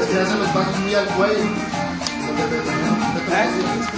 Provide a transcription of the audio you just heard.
Es que hacen los bajos muy al cuello. ¿Eh?